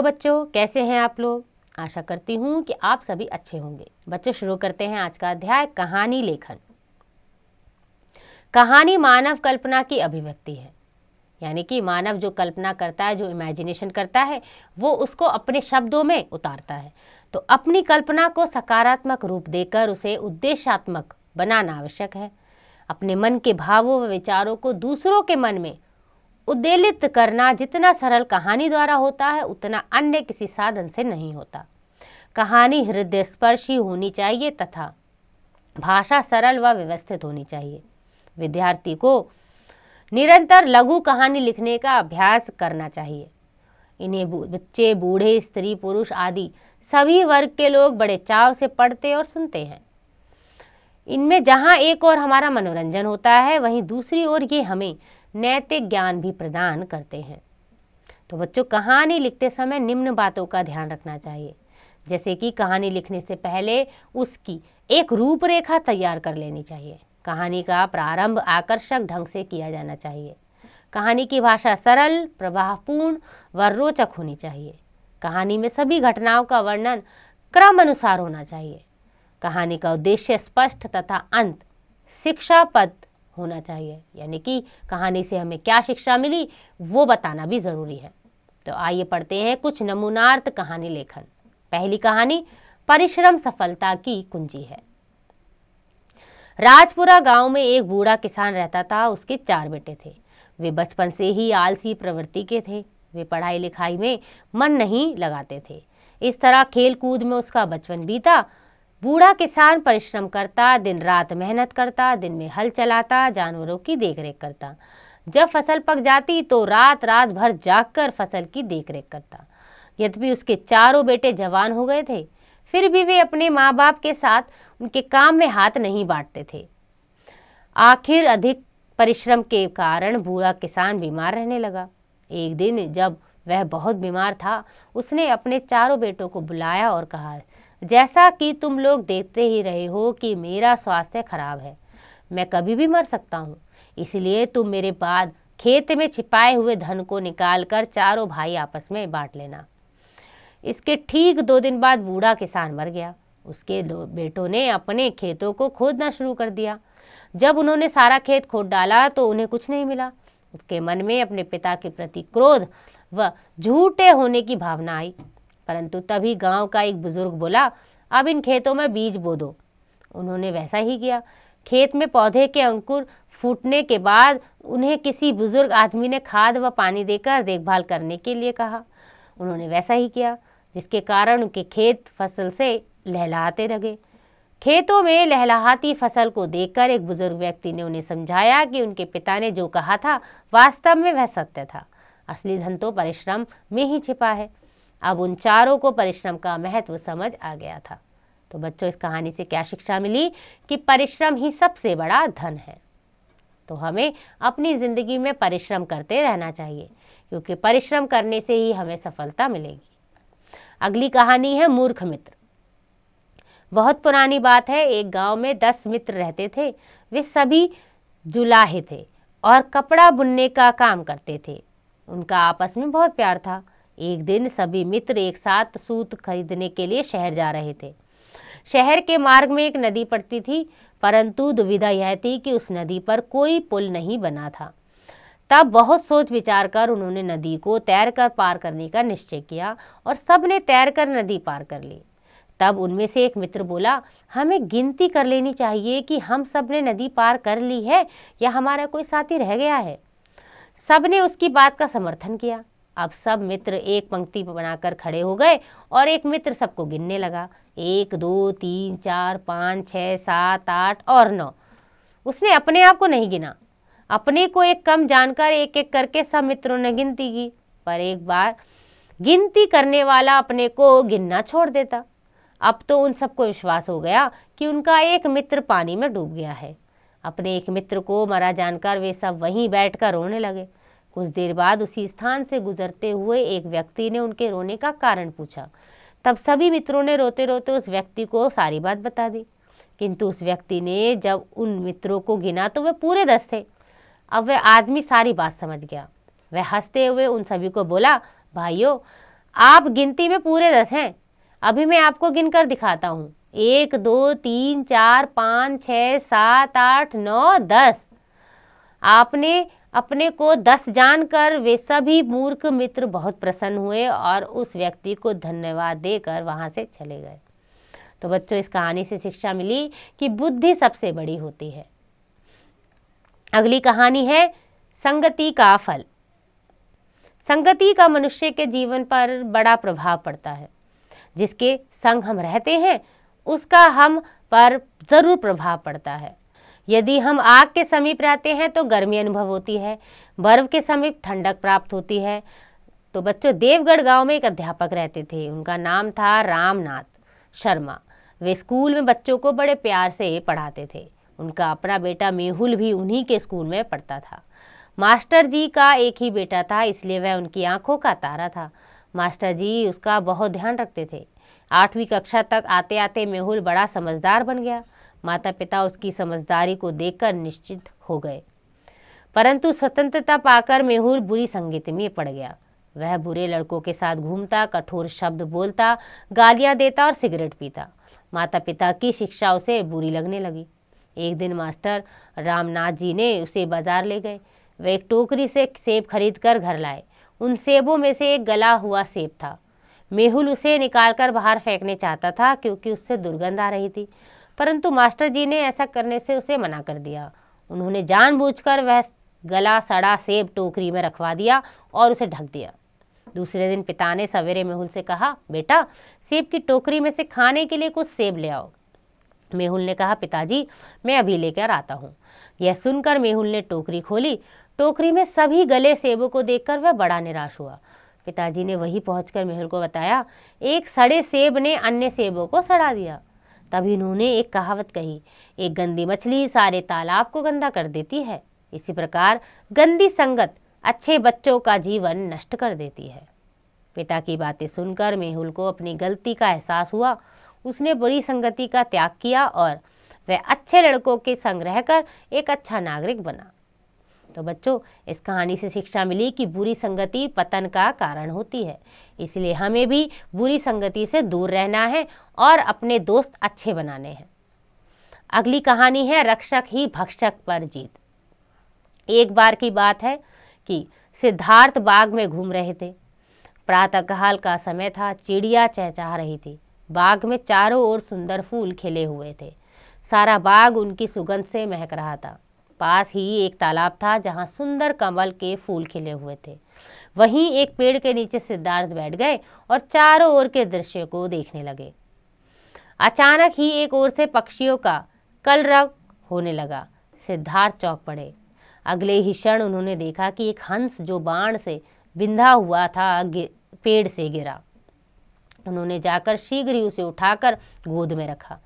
Hello बच्चों, कैसे हैं आप लोग? आशा करती हूँ कि आप सभी अच्छे होंगे। बच्चों, शुरू करते हैं आज का अध्याय, कहानी लेखन। कहानी मानव कल्पना की अभिव्यक्ति है। यानी कि मानव जो कल्पना करता है, जो इमेजिनेशन करता है, वो उसको अपने शब्दों में उतारता है। तो अपनी कल्पना को सकारात्मक रूप देकर उसे उद्देश्यात्मक बनाना आवश्यक है। अपने मन के भावों व विचारों को दूसरों के मन में उद्देलित करना जितना सरल कहानी द्वारा होता है, उतना अन्य किसी साधन से नहीं होता। कहानी हृदय स्पर्शी होनी चाहिए तथा भाषा सरल व व्यवस्थित होनी चाहिए। विद्यार्थी को निरंतर लघु कहानी लिखने का अभ्यास करना चाहिए। इन्हें बच्चे, बूढ़े, स्त्री, पुरुष आदि सभी वर्ग के लोग बड़े चाव से पढ़ते और सुनते हैं। इनमें जहाँ एक और हमारा मनोरंजन होता है, वहीं दूसरी ओर ये हमें नैतिक ज्ञान भी प्रदान करते हैं। तो बच्चों, कहानी लिखते समय निम्न बातों का ध्यान रखना चाहिए। जैसे कि कहानी लिखने से पहले उसकी एक रूपरेखा तैयार कर लेनी चाहिए। कहानी का प्रारंभ आकर्षक ढंग से किया जाना चाहिए। कहानी की भाषा सरल, प्रभावपूर्ण व रोचक होनी चाहिए। कहानी में सभी घटनाओं का वर्णन क्रम अनुसार होना चाहिए। कहानी का उद्देश्य स्पष्ट तथा अंत शिक्षा पद होना चाहिए। यानी कि कहानी से हमें क्या शिक्षा मिली, वो बताना भी ज़रूरी है। तो आइए पढ़ते हैं कुछ नमूनार्थ कहानी लेखन। पहली कहानी, परिश्रम सफलता की कुंजी है। राजपुरा गाँव में एक बूढ़ा किसान रहता था, उसके चार बेटे थे। वे बचपन से ही आलसी प्रवृत्ति के थे। वे पढ़ाई लिखाई में मन नहीं लगाते थे। इस तरह खेल कूद में उसका बचपन बीता बूढ़ा किसान परिश्रम करता, दिन रात मेहनत करता, दिन में हल चलाता, जानवरों की देखरेख करता। जब फ़सल पक जाती तो रात रात भर जागकर फ़सल की देखरेख करता। यद्यपि उसके चारों बेटे जवान हो गए थे, फिर भी वे अपने माँ बाप के साथ उनके काम में हाथ नहीं बांटते थे। आखिर अधिक परिश्रम के कारण बूढ़ा किसान बीमार रहने लगा। एक दिन जब वह बहुत बीमार था, उसने अपने चारों बेटों को बुलाया और कहा जैसा कि तुम लोग देखते ही रहे हो कि मेरा स्वास्थ्य खराब है। मैं कभी भी मर सकता हूँ। इसलिए तुम मेरे बाद खेत में छिपाए हुए धन को निकालकर चारों भाई आपस में बांट लेना। इसके ठीक दो दिन बाद बूढ़ा किसान मर गया। उसके दो बेटों ने अपने खेतों को खोदना शुरू कर दिया। जब उन्होंने सारा खेत खोद डाला तो उन्हें कुछ नहीं मिला। उसके मन में अपने पिता के प्रति क्रोध व झूठे होने की भावना आई। परंतु तभी गाँव का एक बुज़ुर्ग बोला, अब इन खेतों में बीज बो दो उन्होंने वैसा ही किया। खेत में पौधे के अंकुर फूटने के बाद उन्हें किसी बुज़ुर्ग आदमी ने खाद व पानी देकर देखभाल करने के लिए कहा। उन्होंने वैसा ही किया, जिसके कारण उनके खेत फ़सल से लहलाते लगे। खेतों में लहलाहाती फ़सल को देखकर एक बुज़ुर्ग व्यक्ति ने उन्हें समझाया कि उनके पिता ने जो कहा था, वास्तव में वह सत्य था। असली धन तो परिश्रम में ही छिपा है। अब उन चारों को परिश्रम का महत्व समझ आ गया था। तो बच्चों, इस कहानी से क्या शिक्षा मिली कि परिश्रम ही सबसे बड़ा धन है। तो हमें अपनी ज़िंदगी में परिश्रम करते रहना चाहिए, क्योंकि परिश्रम करने से ही हमें सफलता मिलेगी। अगली कहानी है मूर्ख मित्र। बहुत पुरानी बात है, एक गाँव में दस मित्र रहते थे। वे सभी जुलाहे थे और कपड़ा बुनने का काम करते थे। उनका आपस में बहुत प्यार था। एक दिन सभी मित्र एक साथ सूत खरीदने के लिए शहर जा रहे थे। शहर के मार्ग में एक नदी पड़ती थी, परंतु दुविधा यह थी कि उस नदी पर कोई पुल नहीं बना था। तब बहुत सोच विचार कर उन्होंने नदी को तैरकर पार करने का निश्चय किया और सबने तैर कर नदी पार कर ली। तब उनमें से एक मित्र बोला, हमें गिनती कर लेनी चाहिए कि हम सबने नदी पार कर ली है या हमारा कोई साथी रह गया है? सबने उसकी बात का समर्थन किया। अब सब मित्र एक पंक्ति बनाकर खड़े हो गए और एक मित्र सबको गिनने लगा। एक, दो, तीन, चार, पाँच छः सात, आठ और नौ। उसने अपने आप को नहीं गिना। अपने को एक कम जानकर एक एक करके सब मित्रों ने गिनती की। पर एक बार गिनती करने वाला अपने को गिनना छोड़ देता। अब तो उन सबको विश्वास हो गया कि उनका एक मित्र पानी में डूब गया है। अपने एक मित्र को मरा जानकर वे सब वहीं बैठकर रोने लगे। कुछ देर बाद उसी स्थान से गुजरते हुए एक व्यक्ति ने उनके रोने का कारण पूछा। तब सभी मित्रों ने रोते रोते उस व्यक्ति को सारी बात बता दी। किंतु उस व्यक्ति ने जब उन मित्रों को गिना तो वे पूरे दस थे। अब वह आदमी सारी बात समझ गया। वह हँसते हुए उन सभी को बोला, भाइयों, आप गिनती में पूरे दस हैं। अभी मैं आपको गिनकर दिखाता हूँ। एक, दो, तीन, चार, पाँच छ सात, आठ, नौ, दस। आपने अपने को दस जानकर वे सभी मूर्ख मित्र बहुत प्रसन्न हुए और उस व्यक्ति को धन्यवाद देकर वहाँ से चले गए। तो बच्चों, इस कहानी से शिक्षा मिली कि बुद्धि सबसे बड़ी होती है। अगली कहानी है संगति का फल। संगति का मनुष्य के जीवन पर बड़ा प्रभाव पड़ता है। जिसके संग हम रहते हैं, उसका हम पर ज़रूर प्रभाव पड़ता है। यदि हम आग के समीप रहते हैं तो गर्मी अनुभव होती है। बर्फ़ के समीप ठंडक प्राप्त होती है। तो बच्चों, देवगढ़ गाँव में एक अध्यापक रहते थे। उनका नाम था रामनाथ शर्मा। वे स्कूल में बच्चों को बड़े प्यार से पढ़ाते थे। उनका अपना बेटा मेहुल भी उन्हीं के स्कूल में पढ़ता था। मास्टर जी का एक ही बेटा था, इसलिए वह उनकी आँखों का तारा था। मास्टर जी उसका बहुत ध्यान रखते थे। आठवीं कक्षा तक आते आते मेहुल बड़ा समझदार बन गया। माता पिता उसकी समझदारी को देखकर निश्चित हो गए। परंतु स्वतंत्रता पाकर मेहुल बुरी संगीत में पड़ गया। वह बुरे लड़कों के साथ घूमता, कठोर शब्द बोलता, गालियाँ देता और सिगरेट पीता। माता पिता की शिक्षा उसे बुरी लगने लगी। एक दिन मास्टर रामनाथ जी ने उसे बाज़ार ले गए। वे एक टोकरी से सेब खरीद कर घर लाए। उन सेबों में से एक गला हुआ सेब था। मेहुल उसे निकालकर बाहर फेंकने चाहता था क्योंकि उससे दुर्गंध आ रही थी। परंतु मास्टर जी ने ऐसा करने से उसे मना कर दिया। उन्होंने जानबूझकर वह गला, सड़ा, सेब, टोकरी में रखवा दिया और उसे ढक दिया। दूसरे दिन पिता ने सवेरे मेहुल से कहा, बेटा, सेब की टोकरी में से खाने के लिए कुछ सेब ले आओ। मेहुल ने कहा, पिताजी, मैं अभी लेकर आता हूँ। यह सुनकर मेहुल ने टोकरी खोली। टोकरी में सभी गले सेबों को देखकर वह बड़ा निराश हुआ। पिताजी ने वही पहुंचकर मेहुल को बताया, एक सड़े सेब ने अन्य सेबों को सड़ा दिया। तभी उन्होंने एक कहावत कही, एक गंदी मछली सारे तालाब को गंदा कर देती है। इसी प्रकार गंदी संगत अच्छे बच्चों का जीवन नष्ट कर देती है। पिता की बातें सुनकर मेहुल को अपनी गलती का एहसास हुआ। उसने बुरी संगति का त्याग किया और वह अच्छे लड़कों के संग रहकर एक अच्छा नागरिक बना। तो बच्चों, इस कहानी से शिक्षा मिली कि बुरी संगति पतन का कारण होती है। इसलिए हमें भी बुरी संगति से दूर रहना है और अपने दोस्त अच्छे बनाने हैं। अगली कहानी है, रक्षक ही भक्षक पर जीत। एक बार की बात है कि सिद्धार्थ बाग में घूम रहे थे। प्रातःकाल का समय था, चिड़िया चहचहा रही थी। बाग में चारों ओर सुंदर फूल खिले हुए थे। सारा बाग उनकी सुगंध से महक रहा था। पास ही एक तालाब था जहाँ सुंदर कमल के फूल खिले हुए थे। वहीं एक पेड़ के नीचे सिद्धार्थ बैठ गए और चारों ओर के दृश्य को देखने लगे। अचानक ही एक ओर से पक्षियों का कलरव होने लगा। सिद्धार्थ चौक पड़े। अगले ही क्षण उन्होंने देखा कि एक हंस जो बाण से बिंधा हुआ था पेड़ से गिरा। उन्होंने जाकर शीघ्र ही उसे उठाकर गोद में रखा।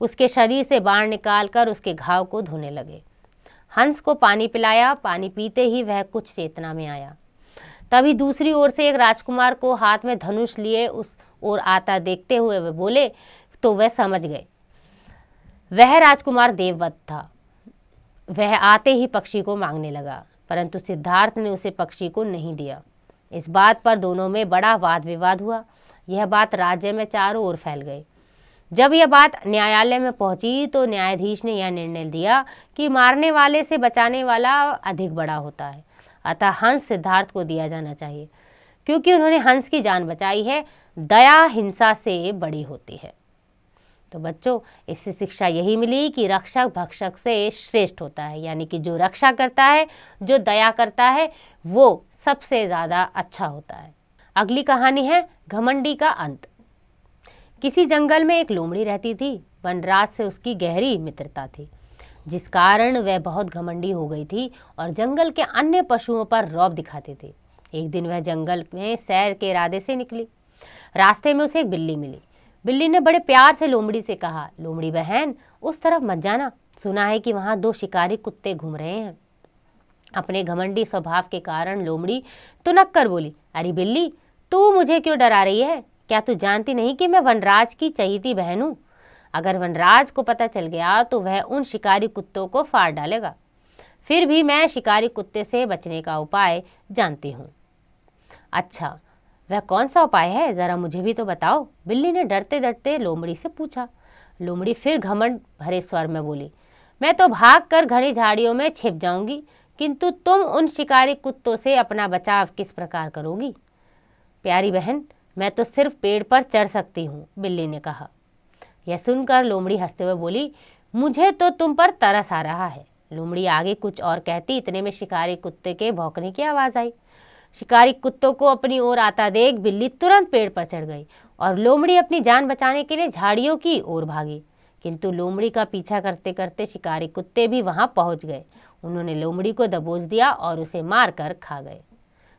उसके शरीर से बाण निकालकर उसके घाव को धोने लगे। हंस को पानी पिलाया, पानी पीते ही वह कुछ चेतना में आया। तभी दूसरी ओर से एक राजकुमार को हाथ में धनुष लिए उस ओर आता देखते हुए वे बोले तो वह समझ गए। वह राजकुमार देववत था। वह आते ही पक्षी को मांगने लगा, परंतु सिद्धार्थ ने उसे पक्षी को नहीं दिया। इस बात पर दोनों में बड़ा वाद विवाद हुआ। यह बात राज्य में चारों ओर फैल गई। जब यह बात न्यायालय में पहुँची तो न्यायाधीश ने यह निर्णय दिया कि मारने वाले से बचाने वाला अधिक बड़ा होता है। अतः हंस सिद्धार्थ को दिया जाना चाहिए, क्योंकि उन्होंने हंस की जान बचाई है, दया, हिंसा से बड़ी होती है। तो बच्चों, इससे शिक्षा यही मिली कि रक्षक भक्षक से श्रेष्ठ होता है, यानी कि जो रक्षा करता है, जो दया करता है, वो सबसे ज़्यादा अच्छा होता है। अगली कहानी है घमंडी का अंत। किसी जंगल में एक लोमड़ी रहती थी, वनराज से उसकी गहरी मित्रता थी, जिस कारण वह बहुत घमंडी हो गई थी और जंगल के अन्य पशुओं पर रौब दिखाते थे। एक दिन वह जंगल में सैर के इरादे से निकली। रास्ते में उसे एक बिल्ली मिली। बिल्ली ने बड़े प्यार से लोमड़ी से कहा, लोमड़ी बहन, उस तरफ़ मत जाना। सुना है कि वहाँ दो शिकारी कुत्ते घूम रहे हैं। अपने घमंडी स्वभाव के कारण लोमड़ी तुनक कर बोली, अरे बिल्ली, तू मुझे क्यों डरा रही है? क्या तू जानती नहीं कि मैं वनराज की चहीती बहन हूँ? अगर वनराज को पता चल गया तो वह उन शिकारी कुत्तों को फाड़ डालेगा। फिर भी मैं शिकारी कुत्ते से बचने का उपाय जानती हूँ। अच्छा वह कौन सा उपाय है? जरा मुझे भी तो बताओ। बिल्ली ने डरते डरते लोमड़ी से पूछा। लोमड़ी फिर घमंड भरे स्वर में बोली, मैं तो भाग कर घनी झाड़ियों में छिप जाऊँगी, किंतु तुम उन शिकारी कुत्तों से अपना बचाव किस प्रकार करोगी? प्यारी बहन मैं तो सिर्फ़ पेड़ पर चढ़ सकती हूँ, बिल्ली ने कहा। यह सुनकर लोमड़ी हँसते हुए बोली, मुझे तो तुम पर तरस आ रहा है। लोमड़ी आगे कुछ और कहती, इतने में शिकारी कुत्ते के भौंकने की आवाज़ आई। शिकारी कुत्तों को अपनी ओर आता देख बिल्ली तुरंत पेड़ पर चढ़ गई और लोमड़ी अपनी जान बचाने के लिए झाड़ियों की ओर भागी। किंतु लोमड़ी का पीछा करते करते शिकारी कुत्ते भी वहाँ पहुँच गए। उन्होंने लोमड़ी को दबोच दिया और उसे मार कर खा गए।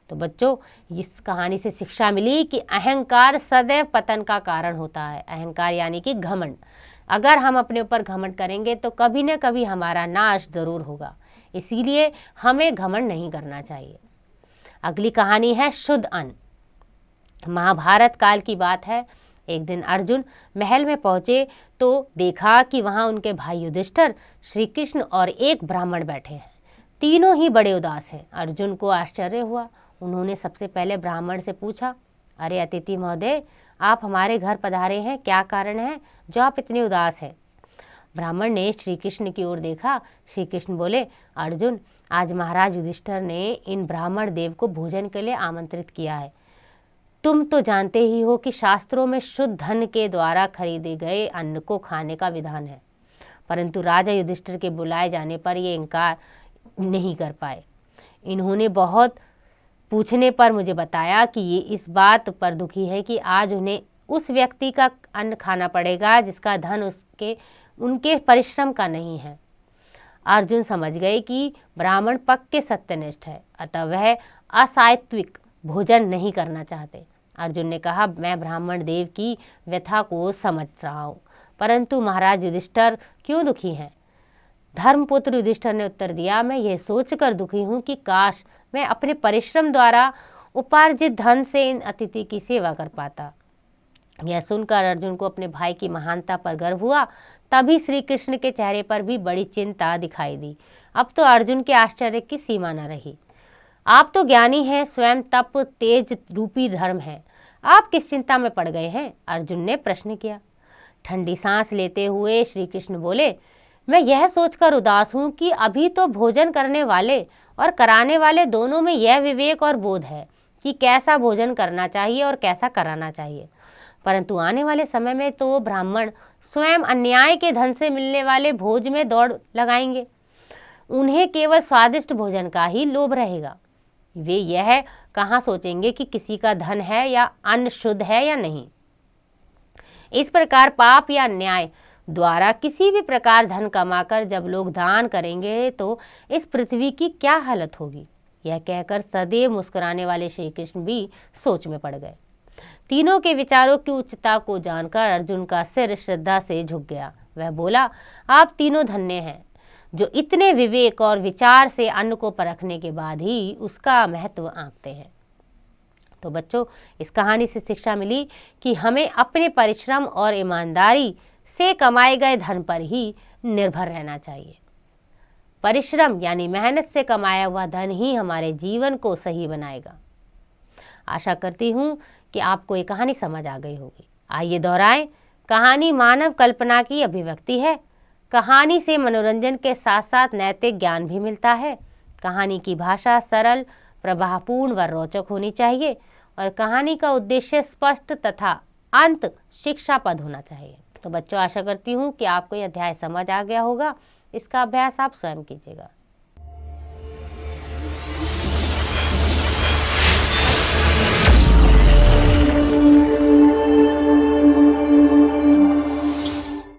तो बच्चों, इस कहानी से शिक्षा मिली कि अहंकार सदैव पतन का कारण होता है। अहंकार यानी कि घमंड। अगर हम अपने ऊपर घमंड करेंगे तो कभी न कभी हमारा नाश ज़रूर होगा। इसीलिए हमें घमंड नहीं करना चाहिए। अगली कहानी है शुद्ध अन्न। महाभारत काल की बात है। एक दिन अर्जुन महल में पहुँचे तो देखा कि वहाँ उनके भाई युधिष्ठर श्री कृष्ण और एक ब्राह्मण बैठे हैं। तीनों ही बड़े उदास हैं। अर्जुन को आश्चर्य हुआ। उन्होंने सबसे पहले ब्राह्मण से पूछा, अरे अतिथि महोदय, आप हमारे घर पधारे हैं, क्या कारण है? जो आप इतने उदास हैं। ब्राह्मण ने श्री कृष्ण की ओर देखा। श्री कृष्ण बोले, अर्जुन, आज महाराज युधिष्ठर ने इन ब्राह्मण देव को भोजन के लिए आमंत्रित किया है। तुम तो जानते ही हो कि शास्त्रों में शुद्ध धन के द्वारा खरीदे गए अन्न को खाने का विधान है। परंतु राजा युधिष्ठिर के बुलाए जाने पर ये इनकार नहीं कर पाए। इन्होंने बहुत पूछने पर मुझे बताया कि ये इस बात पर दुखी है कि आज उन्हें उस व्यक्ति का अन्न खाना पड़ेगा जिसका धन उसके, उनके परिश्रम का नहीं है। अर्जुन समझ गए कि ब्राह्मण पक्के सत्यनिष्ठ है, अतः वह असात्विक भोजन नहीं करना चाहते। अर्जुन ने कहा, मैं ब्राह्मण देव की व्यथा को समझ रहा हूँ। परंतु महाराज युधिष्ठर क्यों दुखी हैं? धर्मपुत्र युधिष्ठर ने उत्तर दिया, मैं यह सोचकर दुखी हूँ कि काश मैं अपने परिश्रम द्वारा उपार्जित धन से इन अतिथि की सेवा कर पाता। यह सुनकर अर्जुन को अपने भाई की महानता पर गर्व हुआ। तभी श्री कृष्ण के चेहरे पर भी बड़ी चिंता दिखाई दी। अब तो अर्जुन के आश्चर्य की सीमा न रही। आप तो ज्ञानी हैं, स्वयं तप, तेज, रूपी धर्म है। आप किस चिंता में पड़ गए हैं? अर्जुन ने प्रश्न किया। ठंडी सांस लेते हुए श्री कृष्ण बोले मैं यह सोचकर उदास हूँ कि अभी तो भोजन करने वाले और कराने वाले दोनों में यह विवेक और बोध है कि कैसा भोजन करना चाहिए और कैसा कराना चाहिए। परंतु आने वाले समय में तो ब्राह्मण स्वयं अन्याय के धन से मिलने वाले भोज में दौड़ लगाएँगे। उन्हें केवल स्वादिष्ट भोजन का ही लोभ रहेगा। वे यह कहाँ सोचेंगे कि किसी का धन है या अन्न शुद्ध है या नहीं। इस प्रकार पाप या न्याय द्वारा किसी भी प्रकार धन कमाकर जब लोग दान करेंगे तो इस पृथ्वी की क्या हालत होगी? यह कहकर सदैव मुस्कुराने वाले श्री कृष्ण भी सोच में पड़ गए। तीनों के विचारों की उच्चता को जानकर अर्जुन का सिर श्रद्धा से झुक गया। वह बोला, आप तीनों धन्य हैं। जो इतने विवेक और विचार से अन्न को परखने के बाद ही उसका महत्व आंकते हैं। तो बच्चों, इस कहानी से शिक्षा मिली कि हमें अपने परिश्रम और ईमानदारी से कमाए गए धन पर ही निर्भर रहना चाहिए। परिश्रम यानी मेहनत से कमाया हुआ धन ही हमारे जीवन को सही बनाएगा। आशा करती हूँ कि आपको ये कहानी समझ आ गई होगी। आइए दोहराएँ, कहानी मानव कल्पना की अभिव्यक्ति है। कहानी से मनोरंजन के साथ साथ नैतिक ज्ञान भी मिलता है। कहानी की भाषा सरल प्रभावपूर्ण व रोचक होनी चाहिए और कहानी का उद्देश्य स्पष्ट तथा अंत शिक्षा पद होना चाहिए। तो बच्चों, आशा करती हूँ कि आपको यह अध्याय समझ आ गया होगा। इसका अभ्यास आप स्वयं कीजिएगा।